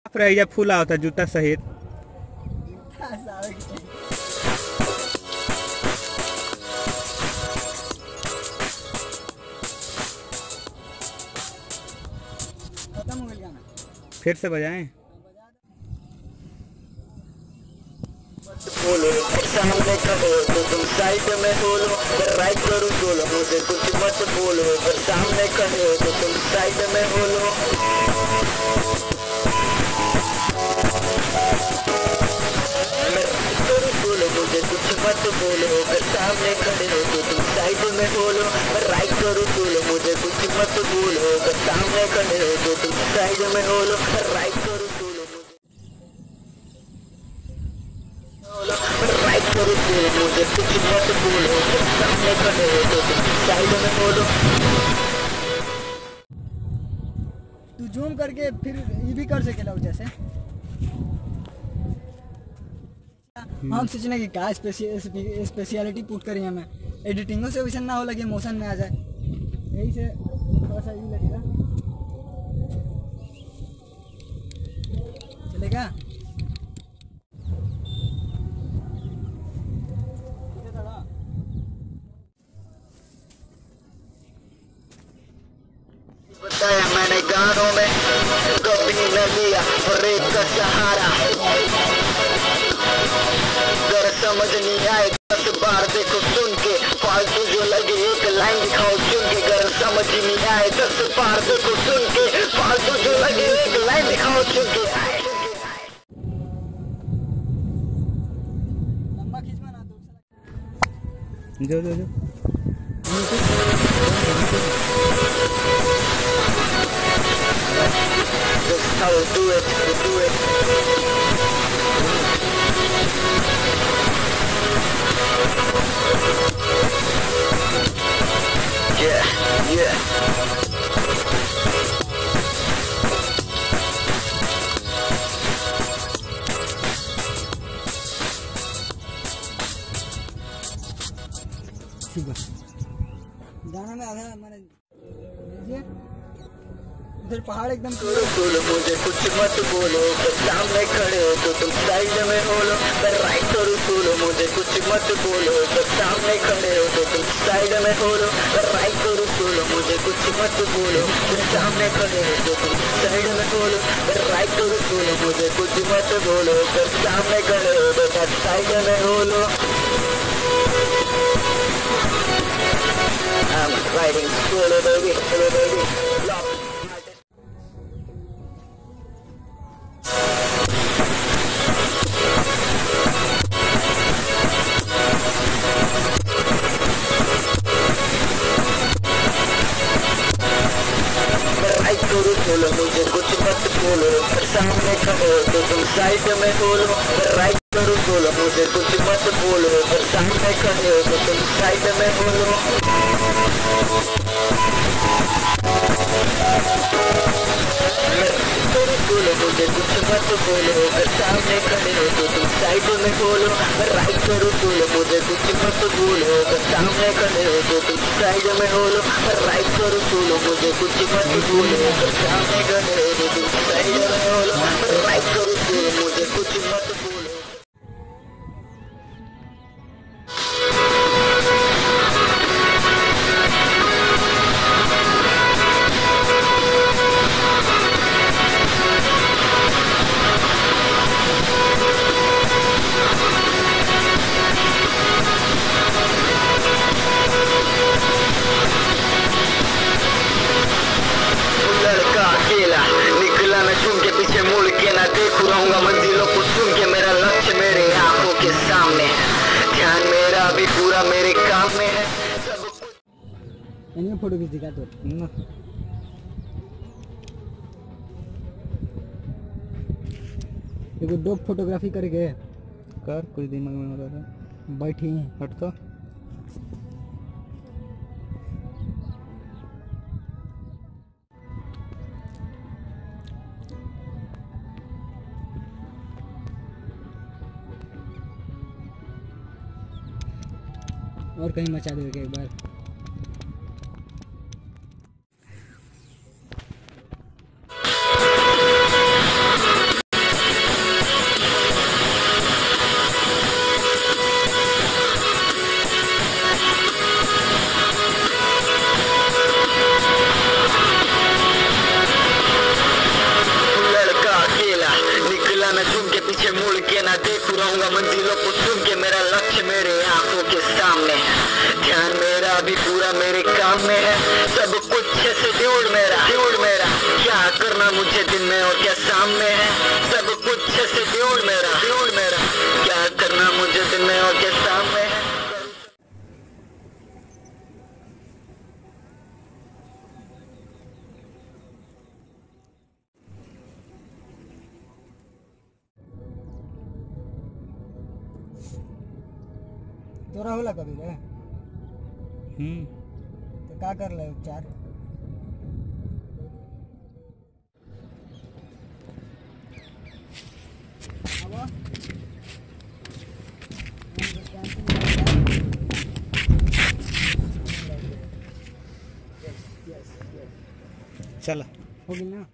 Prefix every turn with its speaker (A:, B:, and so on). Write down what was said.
A: साफ़ रही जा फूल आवता जूता सहित। फिर से बजाएँ।
B: बोलो सामने तो तुम साइड में बोलो राइट करो बोलो मुझे कुछ मत बोलो पर सामने खड़े तो तुम साइड में बोलो। सामने खड़े हो तो तुम साइड में बोलो राइट करो बोलो मुझे कुछ मत बोलो। सामने खड़े हो तो तुम साइड में बोलो राइट करो मुझे कुछ मत बोलो। सामने खड़े हो तो तुम साइड में बोलो।
C: तू जूम करके फिर ये भी कर सकेला जैसे। हम सोचने की का स्पेशलिटी पुट करी हमें। एडिटिंगों से वैसे ना हो लगे मोशन में आ जाए। यही से थोड़ा सा ये लगेगा। चलेगा?
B: मैंने गानों में लिया सहारा। समझ नहीं आए। दस बार देखो सुन के। फालतू जो लगे एक लाइन दिखाओ सुन के। अगर समझ नहीं आए दस बार देखो सुन के। फालतू जो लगे एक लाइन दिखाओ सुन के।
C: तो
A: जो जो। जो
B: how we do it, we do it.
C: ठीक है गाना में आधा मैंने उधर पहाड़ एकदम
B: बोलो बोलो मुझे कुछ मत बोलो। सामने खड़े हो तो तुम साइड में बोलो। पर राइट करो बोलो मुझे कुछ मत बोलो। सामने खड़े हो तो तुम साइड में बोलो। पर राइट करो बोलो मुझे कुछ मत बोलो। पर सामने खड़े हो तो तुम साइड में बोलो। पर राइट करो बोलो मुझे कुछ मत बोलो। सामने खड़े हो तो तुम साइड में बोलो। I'm riding solo baby, solo baby. Love. Write करो बोलो मुझे कुछ मत बोलो पर सामने खड़े हो तो तुम साइड में बोलो राइट करो बोलो मुझे कुछ मत तो तुम साइड करो बोलो मुझे हो तो साइड में बोलो राइट करो मुझे कुछ मत बोलो सामने तो तुम साइड करो हो तुम साइड में बोलो निकला मैं सुन के पीछे मुड़ के ना देखू रहूँगा मंजिलों को सुन के मेरा लक्ष्य मेरे आँखों के सामने है। ध्यान मेरा भी पूरा मेरे काम में है।
C: फ़ोटो खींच दिखा तो।
A: न,
C: एगो डॉग फोटोग्राफी करके।
A: कर कुछ दिमाग में हो रहा था
C: बैठी
A: हट तो
C: और कहीं मचा दो एक बार।
B: अभी पूरा मेरे काम में है। सब कुछ से ड्यूड मेरा ड्यूड मेरा। क्या करना मुझे दिन में और क्या शाम में है? सब कुछ से ड्यूड मेरा ड्यूड मेरा। क्या करना मुझे दिन में और क्या शाम में है?
C: तोरा होला कभी तो का कर ले उपचार।
A: चला।
C: हो गई ना?